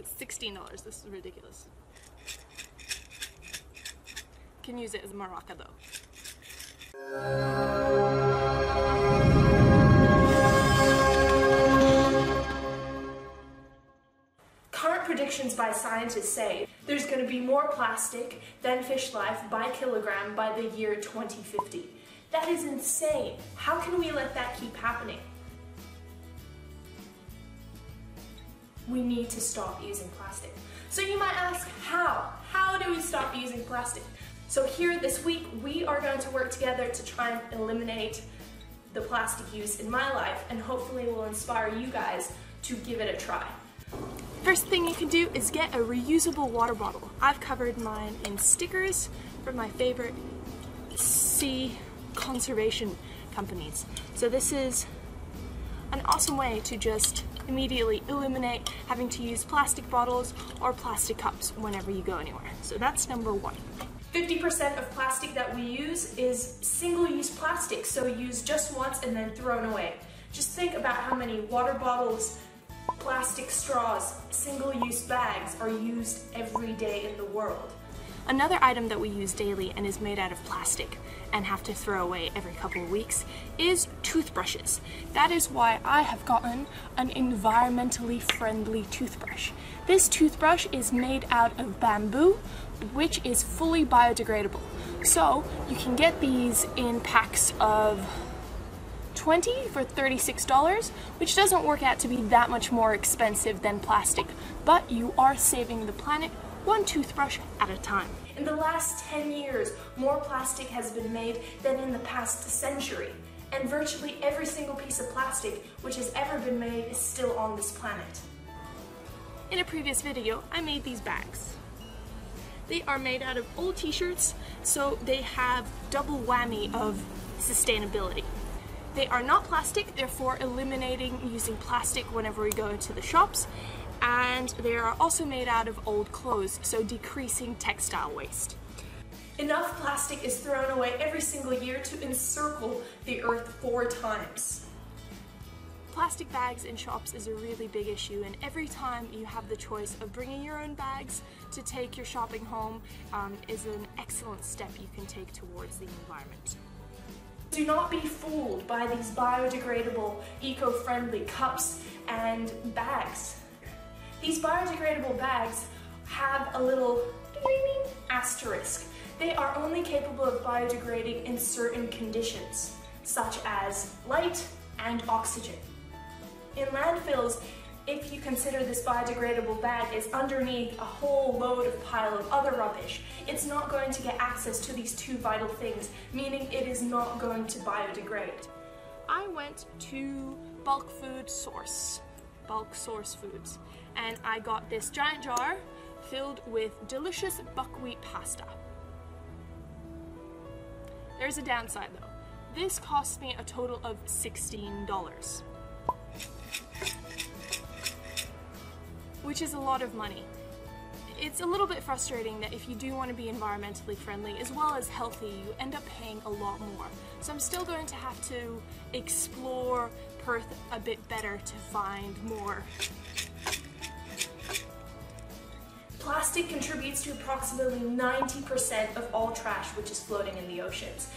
It's $16. This is ridiculous. Can use it as a maraca though. Current predictions by scientists say there's going to be more plastic than fish life by kilogram by the year 2050. That is insane. How can we let that keep happening? We need to stop using plastic. So you might ask, how? How do we stop using plastic? So here this week, we are going to work together to try and eliminate the plastic use in my life and hopefully will inspire you guys to give it a try. First thing you can do is get a reusable water bottle. I've covered mine in stickers from my favorite sea conservation companies. So this is an awesome way to just immediately eliminate having to use plastic bottles or plastic cups whenever you go anywhere. So that's number one. 50% of plastic that we use is single-use plastic, so used just once and then thrown away. Just think about how many water bottles, plastic straws, single-use bags are used every day in the world. Another item that we use daily and is made out of plastic and have to throw away every couple of weeks is toothbrushes. That is why I have gotten an environmentally friendly toothbrush. This toothbrush is made out of bamboo, which is fully biodegradable. So you can get these in packs of 20 for $36, which doesn't work out to be that much more expensive than plastic, but you are saving the planet one toothbrush at a time. In the last 10 years, more plastic has been made than in the past century. And virtually every single piece of plastic which has ever been made is still on this planet. In a previous video, I made these bags. They are made out of old t-shirts, so they have double whammy of sustainability. They are not plastic, therefore eliminating using plastic whenever we go into the shops, and they are also made out of old clothes, so decreasing textile waste. Enough plastic is thrown away every single year to encircle the earth four times. Plastic bags in shops is a really big issue and every time you have the choice of bringing your own bags to take your shopping home um, is an excellent step you can take towards the environment. Do not be fooled by these biodegradable, eco-friendly cups and bags. These biodegradable bags have a little asterisk. They are only capable of biodegrading in certain conditions, such as light and oxygen. In landfills, if you consider this biodegradable bag is underneath a whole load of pile of other rubbish, it's not going to get access to these two vital things, meaning it is not going to biodegrade. I went to Bulk Food Source, Bulk Source Foods, and I got this giant jar filled with delicious buckwheat pasta. There's a downside though. This cost me a total of $16. Which is a lot of money. It's a little bit frustrating that if you do want to be environmentally friendly as well as healthy, you end up paying a lot more. So I'm still going to have to explore Perth a bit better to find more Plastic contributes to approximately 90% of all trash which is floating in the oceans.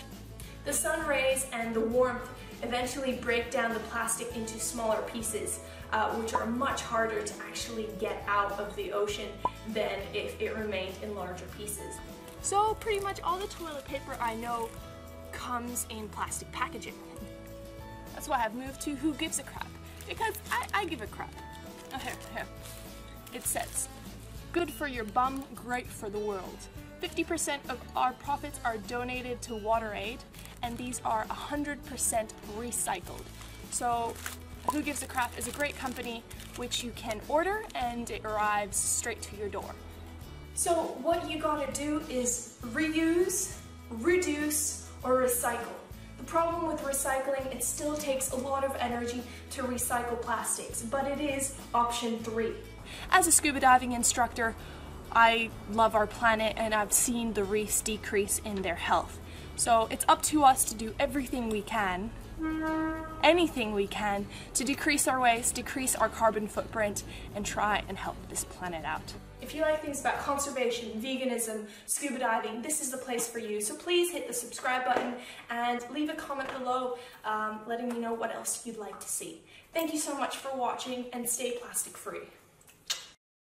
The sun rays and the warmth eventually break down the plastic into smaller pieces, uh, which are much harder to actually get out of the ocean than if it remained in larger pieces. So pretty much all the toilet paper I know comes in plastic packaging. That's why I've moved to Who Gives a Crap, because I, I give a crap. Oh, here, here. It says, Good for your bum, great for the world. 50% of our profits are donated to WaterAid, and these are 100% recycled. So Who Gives a Crap is a great company which you can order and it arrives straight to your door. So what you gotta do is reuse, reduce, or recycle. The problem with recycling, it still takes a lot of energy to recycle plastics, but it is option three. As a scuba diving instructor, I love our planet and I've seen the reefs decrease in their health. So it's up to us to do everything we can, anything we can to decrease our waste, decrease our carbon footprint, and try and help this planet out. If you like things about conservation, veganism, scuba diving, this is the place for you. So please hit the subscribe button and leave a comment below um, letting me know what else you'd like to see. Thank you so much for watching and stay plastic free.